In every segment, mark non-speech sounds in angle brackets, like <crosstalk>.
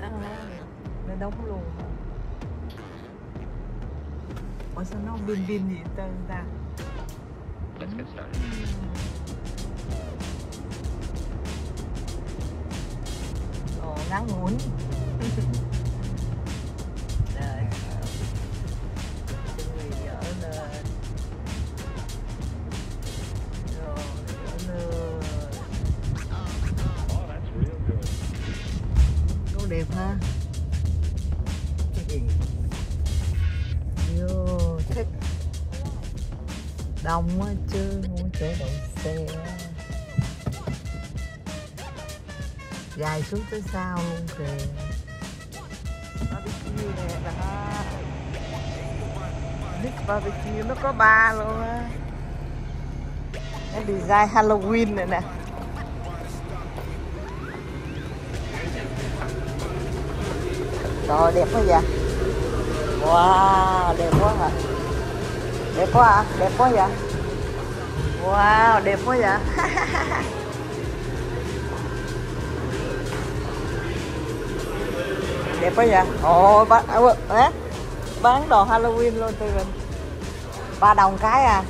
à, nó đóng luôn ủa sao nó pin pin gì tên ta Let's get started. Ồ, ngắn ngủn ha. Vô, thích Đông quá chứ, muốn chỗ đậu xe. Dài xuống tới sau luôn kìa. Barbecue nè, đó Nick barbecue nó có ba luôn á. Cái design Halloween này nè. Trời đẹp quá vậy. Wow đẹp quá hả? Đẹp quá hả? Đẹp quá vậy. Wow đẹp quá vậy. <laughs> Đẹp quá vậy. Ôi bán, à, à, bán đồ Halloween luôn tụi mình ba đồng cái à.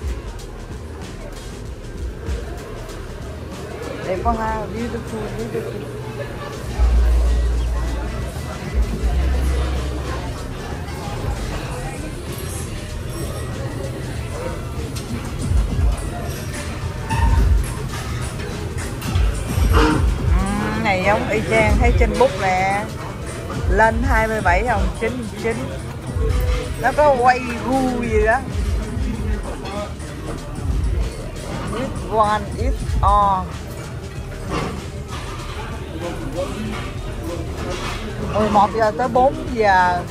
Đẹp quá ha Beautiful beautiful. Này giống y chang, thấy trên bút nè. Lên 27 đồng 99 nó có quay gu gì đó. This one is on. 11 giờ tới 4 giờ.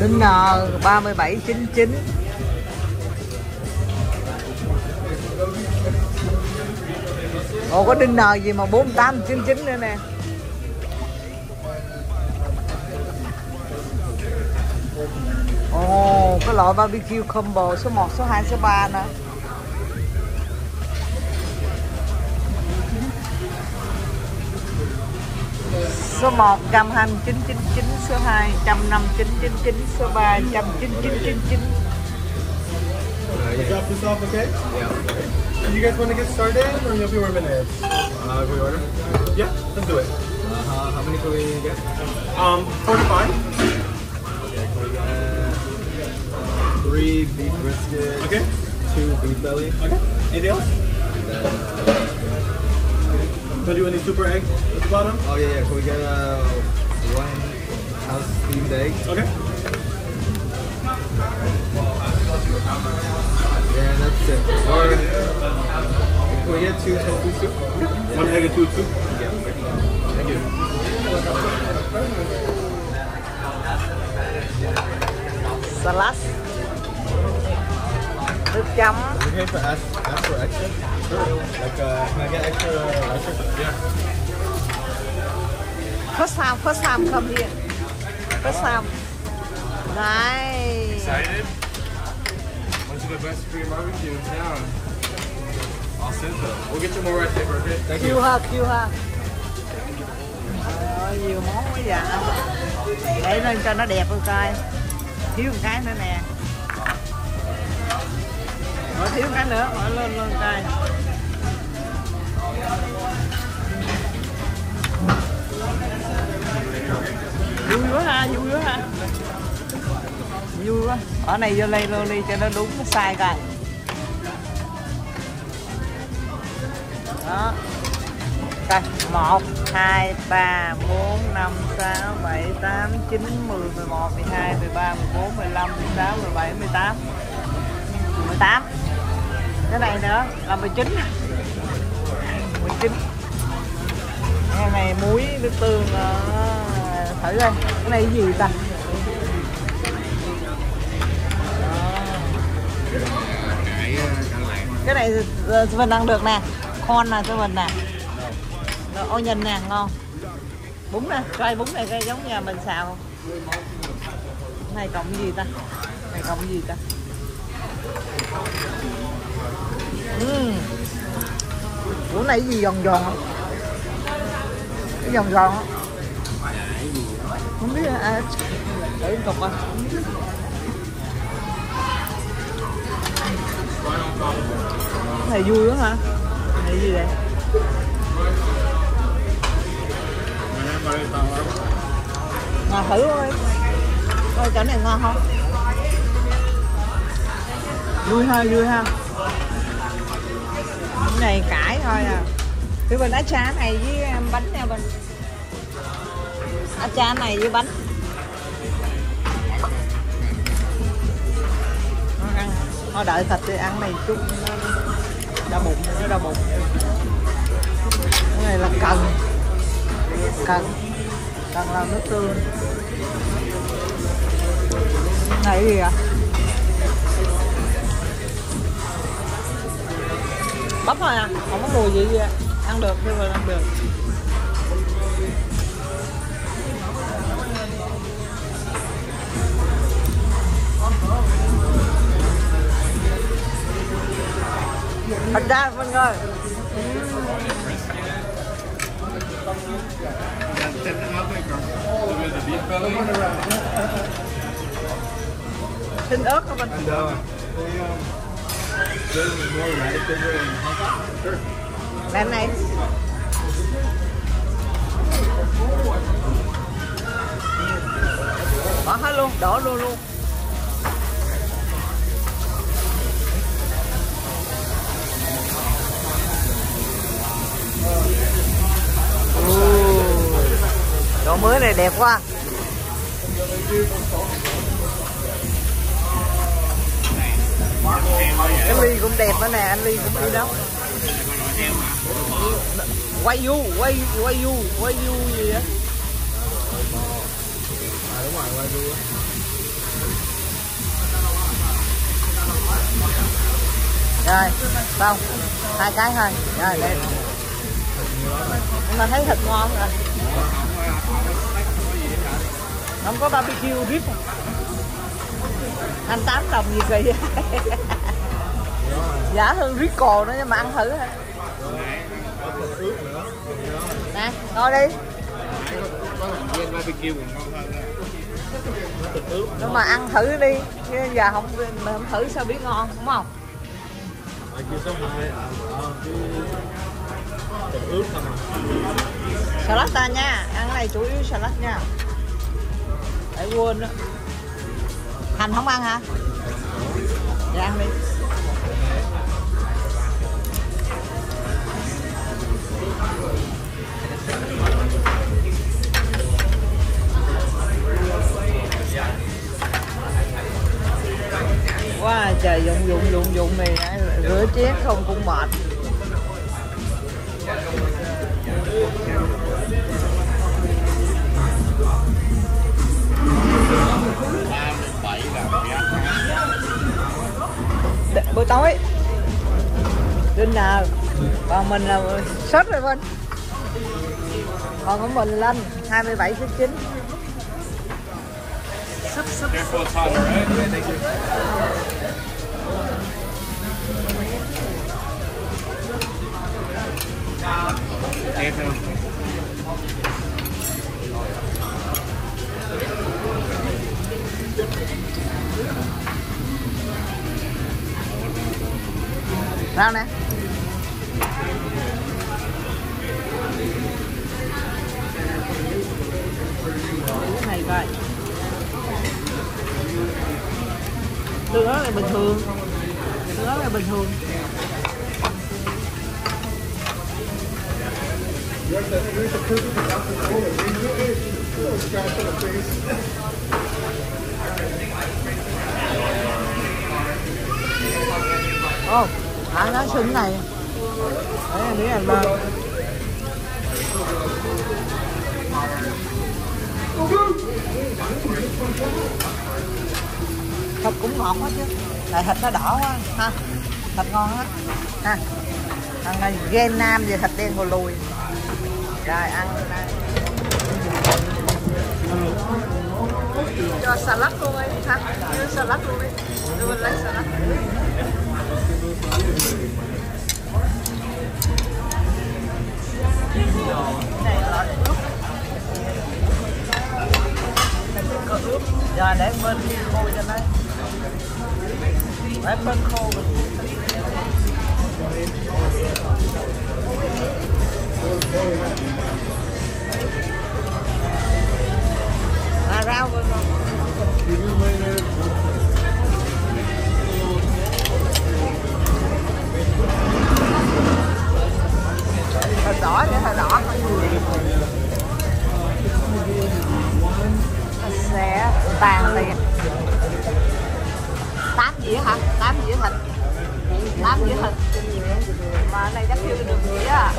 Dinner 37.99 Ồ có đinh dinner gì mà 4899 nữa nè? Ồ cái loại barbecue combo số 1, số 2, số 3 nữa Số 1 12999, số 2 15999, số 3 19999. Drop this off, okay? Yeah. You guys want to get started or you'll be warming it? Uh, can we order? Yeah, let's do it. Uh, how, how many can we get? Um, four to five. Okay, can we get three beef brisket, Okay. two beef belly, Okay. Anything else? and then, uh, Don't do any super egg at the bottom? oh yeah, yeah, can we get uh, one house steamed egg? Okay. Yeah, that's it. Or can we get two tofu soup? One egg and two soup. Yeah. Thank you. Salad. Nước chấm. Okay for ask, ask for extra? Sure. Like, uh, can I get extra rice? Yeah. First time, first time come here. First time. Nice. Excited? Went to the best Korean barbecue in town. Though. We'll get you more rice paper, okay? Thank Kêu you. ha, kêu ha. Trời ơi, nhiều món quá dạ. Để lên cho nó đẹp luôn coi. Thiếu một cái nữa nè mở thiếu cái nữa, mở lên lên tay Vui quá ha, vui quá ha. Vui quá. Ở này vô đây luôn đi cho nó đúng nó sai coi. Đó. Coi, 1, 2, 3, 4, 5, 6, 7, 8, 9, 10, 11, 12, 13, 14, 15, 16, 17, 18 18 cái này nữa là 19 19 Cái này muối, nước tương ờ, Thử đây cái này gì ta? Cái này. Ờ, mình ăn được nè. Con nè cho mình nè. Rồi, Ôi nhìn nè ngon. Bún nè coi bún này cái giống nhà mình xào. Này cộng gì ta? Này cộng gì ta? Ừm. bún này gì giòn giòn không cái giòn giòn á? Không biết à, à thử cục coi. Cái này vui quá hả Cái này gì đây ngon thử coi. Coi chỗ này ngon không? Vui ha vui ha cái này cải thôi à. Cái bên á chá này với bánh nha bên. Á chá này với bánh. Nó ăn thôi đợi thịt đi, ăn này chút, nó đau bụng, nó đau bụng. Cái này là cần. Cần. Cần làm nước tương. Này gì ạ bắp thôi à. Không có mùi gì gì à. ăn được nhưng mà ăn được. Thật ra, mọi người. Xin ớt không anh? Bạn này. Bỏ hết luôn, đổ luôn luôn. Đồ mới này đẹp quá. Cái ly cũng đẹp đó nè, anh ly cũng đi đó. Quay du quay quay du quay du gì á. À đúng rồi, quay đua. rồi xong. Hai cái thôi. Rồi lên nhưng mà thấy thịt ngon rồi. Không có barbecue rib anh tám đồng gì kỳ giá dạ, hơn rico nữa nhưng mà ăn thử ha nè, ngồi đi. Nhưng mà ăn thử đi. Chứ giờ không, mà không thử sao biết ngon, đúng không? Salad ta nha. Ăn cái này chủ yếu salad nha. Để quên đó hành không ăn hả? Dạ ăn đi. Quá, trời, dụng dụng dụng dụng này à, rửa chén không cũng mệt. Đ- buổi tối. Dinner còn mình là sốt rồi Vinh còn của mình lên 27 phút 9 Careful, it's rau nè. Cái này coi tương ớt là bình thường. Tương ớt là bình thường. Oh thả nó xinh này. Đấy là miếng hành lên Thịt cũng ngọt quá chứ. Tại thịt nó đỏ quá, ha. Thịt ngon á ha. Ăn này ghen nam về thịt đen hồ lùi. Rồi, ăn đây cho salad luôn ấy ha đưa salad luôn đi đưa mình lấy salad. Này là ướp ướp. Giờ để bên khô cho nó. Để bên khô. mình tàn tiền tám dĩa hả? Tám dĩa thịt tám dĩa thịt mà này chắc chưa được dĩa à.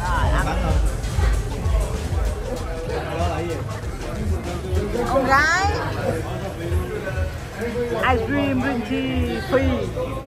Rồi, ăn. Con gái. Ice cream, green tea free